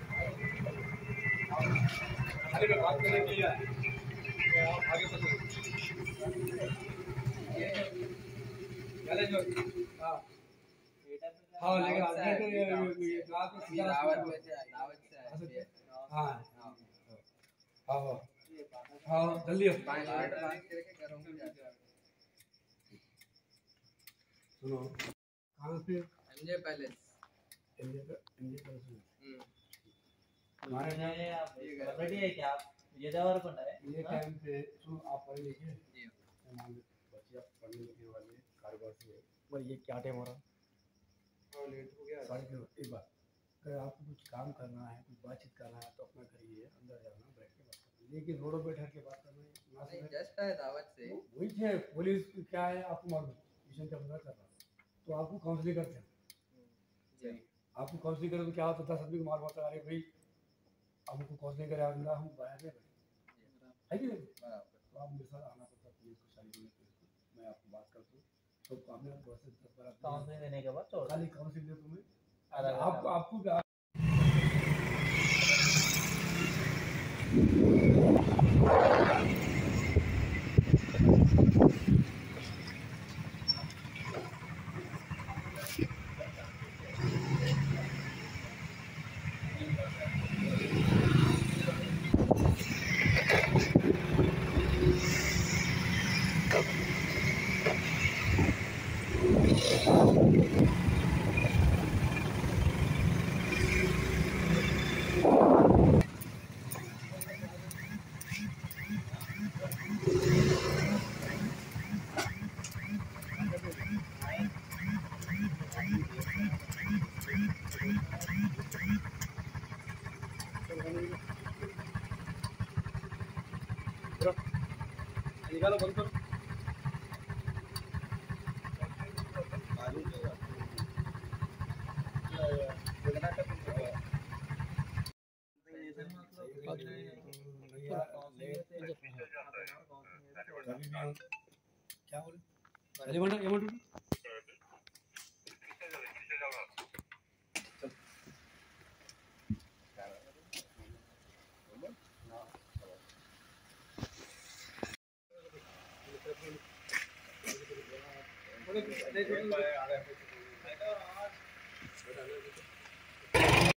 हाँ हाँ लेकिन आगे तो ये रात में सीधा हाँ हाँ हाँ हाँ जल्दी आओ। सुनो कहाँ से एमजे पैलेस एनजे का एनजे का सुनो हमारे क्या आप? ये दवा और है? ये टाइम पे सुनो आप पढ़े लिखे मैं बच्चे आप पढ़ने लिखने वाले कारोबार से। भाई ये क्या टाइम हो रहा? लेट हो गया। साढ़े तीन एक बात अगर आपको कुछ काम करना है कुछ बातचीत करना है तो अपना करिए अंदर जाना बैठ के बात करना। लेकिन रोडों पे ठहर के बात करना जस्ट है दावत से। वही है पुलिस क्या है आपको मालूम। मिशन का पता कर रहा तो आपको काउंसलिंग करते हैं। जी। आपको काउंसलिंग करें तो क्या होता? है दस आदमी को मालूम होता है अरे भाई हमको काउंसलिंग करे अंदर हम बाहर बैठे है कि नहीं? तो आप मेरे साथ आना पड़ता पुलिस को सारी पुलिस मैं आपको बात करता हूँ। तो आपने दस से दस बार काउंसलिंग देने के बाद खाली काउंसलिंग दे तुम्हें। आधा घंटा आप आपको निकालो बंद करो। क्या बोले बंटा